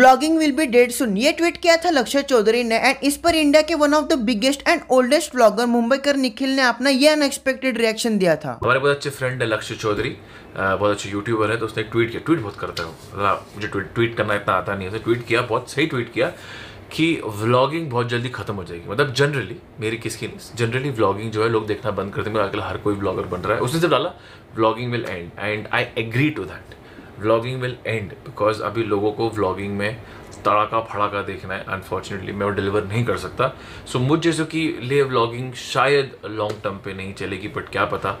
Vlogging will be dead सुन ये tweet किया था लक्ष्य चौधरी ने एंड इस पर इंडिया के one of the biggest and oldest vlogger Mumbaikar Nikhil ने अपना ये अनएक्सपेक्टेड रिएक्शन दिया था। हमारे बहुत अच्छे फ्रेंड है लक्ष्य चौधरी बहुत अच्छे यूट्यूबर है तो उसने ट्वीट किया। ट्वीट बहुत करता है। मुझे ट्वीट करना इतना आता नहीं है। ट्वीट किया, बहुत सही ट्वीट किया कि व्लॉगिंग बहुत जल्दी खत्म हो जाएगी। मतलब जनरली मेरी किसकी नहीं जनरली व्लॉगिंग जो है लोग देखना बंद कर देंगे आजकल हर कोई व्लॉगर बन रहा है। उसने जब डाला vlogging will end and I agree to that vlogging will end because अभी लोगों को व्लॉगिंग में तड़ाका फड़ाका देखना है अनफॉर्चुनेटली मैं वो डिलीवर नहीं कर सकता। सो so, मुझ जैसे कि ले व्लॉगिंग शायद लॉन्ग टर्म पे नहीं चलेगी बट क्या पता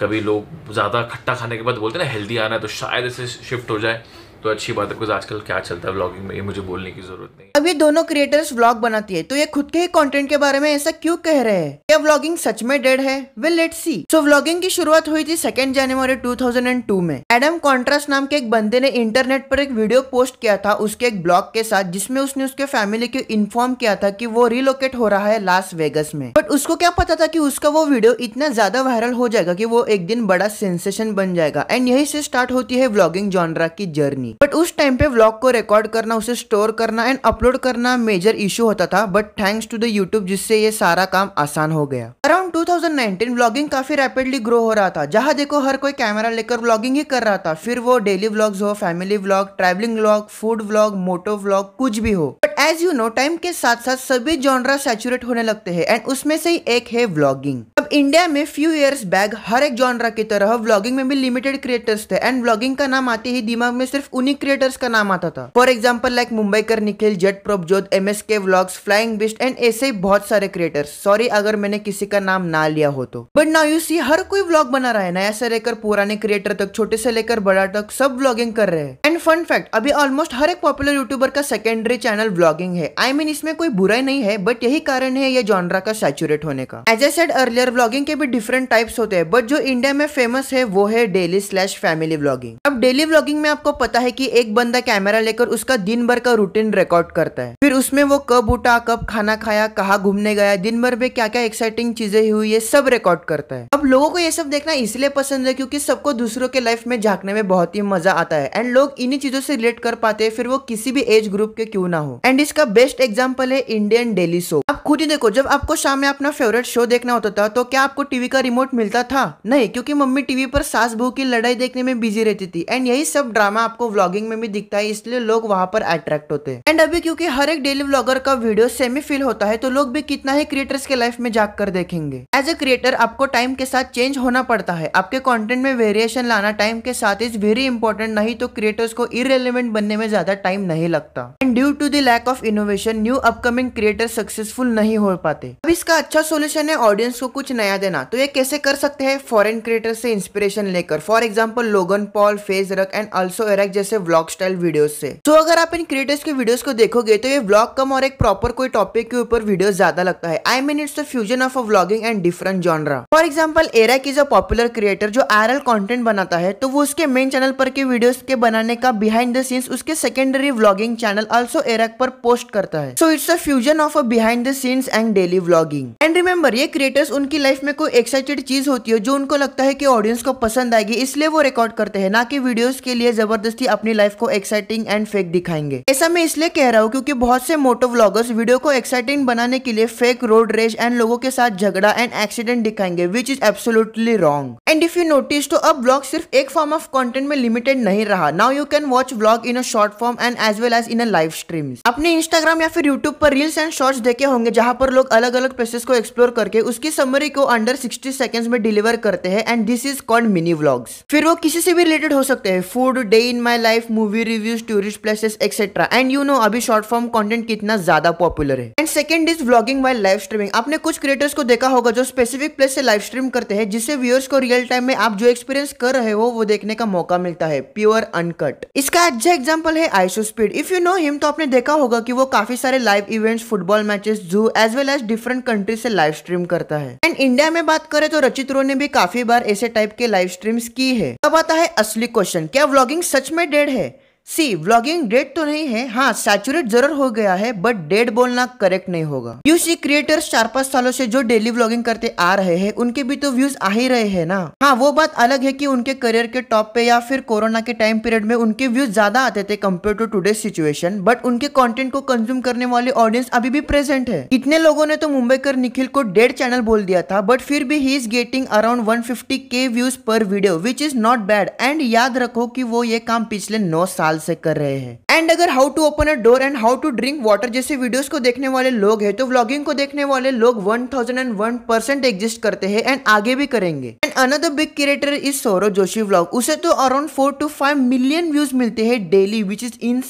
कभी लोग ज़्यादा खट्टा खाने के बाद बोलते हैं ना हेल्दी आना है तो शायद इसे शिफ्ट हो जाए। तो अच्छी बात है, बिकॉज़ आजकल क्या चलता है व्लॉगिंग में, ये मुझे बोलने की ज़रूरत नहीं ये दोनों क्रिएटर्स व्लॉग बनाती है तो ये खुद के ही कंटेंट के बारे में ऐसा क्यों कह रहे हैं? क्या व्लॉगिंग सच में डेड है? Will let see so vlogging की शुरुआत हुई थी सेकेंड जनवरी 2002 में। एडम कॉन्ट्रास्ट नाम के एक बंदे ने इंटरनेट पर एक वीडियो पोस्ट किया था उसके एक ब्लॉग के साथ, जिसमें उसने उसके फैमिली को इन्फॉर्म किया था कि वो रिलोकेट हो रहा है लास वेगस में। बट उसको क्या पता था की उसका वो वीडियो इतना ज़्यादा वायरल हो जाएगा की वो एक दिन बड़ा सेंसेशन बन जाएगा। एंड यही से स्टार्ट होती है व्लॉगिंग जॉनरा की जर्नी बट उस टाइम पे व्लॉग को रिकॉर्ड करना, उसे स्टोर करना एंड अपलोड करना मेजर इशू होता था but thanks to the YouTube जिससे ये सारा काम आसान हो गया। अराउंड 2019 व्लॉगिंग काफ़ी रैपिडली ग्रो हो रहा था। जहाँ देखो हर कोई कैमरा लेकर व्लॉगिंग ही कर रहा था, फिर वो डेली व्लॉग्स हो family vlog travelling vlog food vlog moto vlog कुछ भी हो। But as you know time के साथ साथ सभी जॉनरा सैचुरेट होने लगते हैं एंड उसमें से ही एक है व्लॉगिंग इंडिया में फ्यू इयर्स बैक हर एक जॉनरा की तरह व्लॉगिंग में भी लिमिटेड क्रिएटर्स थे। एंड व्लॉगिंग का नाम आते ही दिमाग में सिर्फ़ उन्हीं क्रिएटर्स का नाम आता था। फॉर एग्ज़ाम्पल लाइक मुंबई कर Nikhil jet Prabhjot M S K vlogs flying beast and ऐसे ही बहुत सारे क्रिएटर्स सॉरी अगर मैंने किसी का नाम ना लिया हो तो। बट नाउ यू सी हर कोई व्लॉग बना रहा है। नया से लेकर पुराने क्रिएटर तक छोटे से लेकर बड़ा तक सब व्लॉगिंग कर रहे हैं। एंड फन फैक्ट अभी ऑलमोस्ट हर एक पॉपुलर यूट्यूबर का सेकेंडरी चैनल व्लॉगिंग है। आई I मीन mean, इसमें कोई बुराई नहीं है बट यही कारण है ये जॉनरा का सैचुरेट होने का। As I said earlier vlogging के भी डिफरेंट टाइप्स होते हैं बट जो इंडिया में फ़ेमस है, वो है डेली स्लैश फैमिली व्लॉगिंग अब डेली व्लॉगिंग में आपको पता है कि एक बंदा कैमरा लेकर उसका दिन भर का रूटीन रिकॉर्ड करता है। फिर उसमें वो कब उठा, कब खाना खाया, कहा घूमने गया, दिन भर में क्या क्या एक्साइटिंग चीज़ें हुई, ये सब रिकॉर्ड करता है। अब लोगों को ये सब देखना इसलिए पसंद है क्योंकि सबको दूसरों के लाइफ में झांकने में बहुत ही मज़ा आता है। एंड लोग इन्हीं चीज़ों से रिलेट कर पाते हैं, फिर वो किसी भी एज ग्रुप के क्यों ना हो। एंड इसका बेस्ट एग्ज़ाम्पल है इंडियन डेली शो आप खुद ही देखो, जब आपको शाम में अपना फेवरेट शो देखना होता था तो क्या आपको टीवी का रिमोट मिलता था? नहीं, क्योंकि मम्मी टीवी पर सास बहू की लड़ाई देखने में बिज़ी रहती थी। एंड यही सब ड्रामा आपको व्लॉगिंग में भी दिखता है, इसलिए लोग वहाँ पर अट्रैक्ट होते हैं। एंड अभी क्योंकि हर एक डेली व्लॉगर का वीडियो सेमी फील होता है तो लोग भी कितना ही क्रिएटर्स के लाइफ में जाकर देखेंगे। एज ए क्रिएटर आपको टाइम के साथ चेंज होना पड़ता है। आपके कॉन्टेंट में वेरिएशन लाना टाइम के साथ इज़ वेरी इंपॉर्टेंट नहीं तो क्रिएटर्स को इरेलीवेंट बनने में ज़्यादा टाइम नहीं लगता। And due to the lack of innovation new upcoming creator successful नहीं हो पाते। अब इसका अच्छा सोल्यूशन है ऑडियंस को कुछ नया देना। तो ये कैसे कर सकते हैं? फॉरेन क्रिएटर से इंस्पिरेशन लेकर। For example Logan Paul Faze Rug and also Airrack जैसे व्लॉग स्टाइल वीडियो से। तो अगर आप इन क्रिएटर्स के वीडियोस को देखोगे तो ये व्लॉग कम और एक प्रॉपर कोई टॉपिक के ऊपर वीडियो ज़्यादा लगता है। I mean it's fusion of a vlogging and different genre for example Airrack is a popular creator जो आरएल कंटेंट बनाता है तो वो उसके मेन चैनल पर के वीडियोस के बनाने का बिहाइंड द सीन्स उसके secondary vlogging channel also Airrack पर पोस्ट करता है। So it's a fusion of a behind the scenes and daily vlogging and remember ये क्रिएटर्स उनकी लाइफ में कोई एक्साइटेड चीज़ होती है, जो उनको लगता है कि ऑडियंस को पसंद आएगी, इसलिए वो रिकॉर्ड करते हैं, ना कि वीडियोस के लिए ज़बरदस्ती अपनी लाइफ को एक्साइटिंग एंड फेक दिखाएँगे। ऐसा मैं इसलिए कह रहा हूँ क्योंकि बहुत से मोटो व्लॉगर्स वीडियो को एक्साइटिंग बनाने के लिए फेक रोड रेस एंड लोगों के साथ झगड़ा एंड एक्सीडेंट दिखाएँगे which is absolutely wrong and if you notice तो अब ब्लॉग सिर्फ़ एक फॉर्म ऑफ़ कंटेंट में लिमिटेड नहीं रहा। Now you can watch blog in a short form and as well as in a live stream अपने Instagram या फिर यूट्यूब पर रील्स एंड शॉर्ट्स देखे होंगे, जहाँ पर लोग अलग अलग प्लेसेस को एक्सप्लोर करके उसकी समरी को अंडर 60 सेकंड्स में डिलीवर करते हैं and this is called mini vlogs फिर वो किसी से भी रिलेटेड हो सकते हैं food day in my life movie reviews tourist places etcetera and you know अभी शॉर्ट फॉर्म कंटेंट कितना ज़्यादा पॉपुलर है. And second is vlogging while live streaming आपने कुछ क्रिएटर्स को देखा होगा जो स्पेसिफिक प्लेस से लाइव स्ट्रीम करते हैं, जिससे व्यूअर्स को रियल टाइम में आप जो एक्सपीरियंस कर रहे हो, वो देखने का मौका मिलता है. प्योर अनकट इसका अच्छा एग्ज़ाम्पल है IShowSpeed if you know him तो आपने देखा होगा कि वो काफ़ी सारे लाइव इवेंट्स फुटबॉल मैचेस जू as well as different country से लाइव स्ट्रीम करता है. एंड इंडिया में बात करें तो रचित रो ने भी काफ़ी बार ऐसे टाइप के लाइव स्ट्रीम्स की है। अब आता है असली क्वेश्चन क्या व्लॉगिंग सच में डेड है? सी व्लॉगिंग डेड तो नहीं है। हाँ सैचुरेट ज़रूर हो गया है बट डेड बोलना करेक्ट नहीं होगा। यू सी क्रिएटर्स चार पाँच सालों से जो डेली व्लॉगिंग करते आ रहे हैं, उनके भी तो व्यूज़ आ ही रहे हैं ना। हाँ वो बात अलग है कि उनके करियर के टॉप पे या फिर कोरोना के टाइम पीरियड में उनके व्यूज़ ज़्यादा आते थे compare to today situation but उनके कॉन्टेंट को कंज्यूम करने वाले ऑडियंस अभी भी प्रेजेंट है। इतने लोगों ने तो मुंबई कर निखिल को डेड चैनल बोल दिया था बट फिर भी ही इज़ गेटिंग अराउंड 150 के व्यूज़ पर video which is not bad and याद रखो की वो ये काम पिछले नौ साल से कर रहे हैं। एंड अगर how to open a door and how to drink water जैसे वीडियोस को देखने वाले लोग हैं तो व्लॉगिंग को देखने वाले लोग 1001 परसेंट एग्जिस्ट करते हैं एंड आगे भी करेंगे। And another big creator is Saurav Joshi vlog उसे तो around four two five million views मिलते हैं डेली विच इज़ इन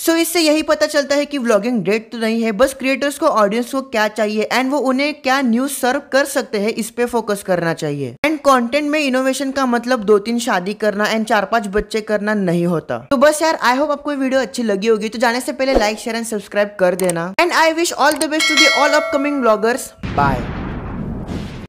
सो इससे यही पता चलता है कि व्लॉगिंग डेट तो नहीं है, बस क्रिएटर्स को ऑडियंस को क्या चाहिए एंड वो उन्हें क्या न्यूज़ सर्व कर सकते हैं, इस पे फोकस करना चाहिए। एंड कंटेंट में इनोवेशन का मतलब दो तीन शादी करना एंड चार पाँच बच्चे करना नहीं होता। तो बस यार आई होप आपको वीडियो अच्छी लगी होगी तो जाने से पहले लाइक शेयर एंड सब्सक्राइब कर देना। And I wish all the best to the all upcoming bloggers bye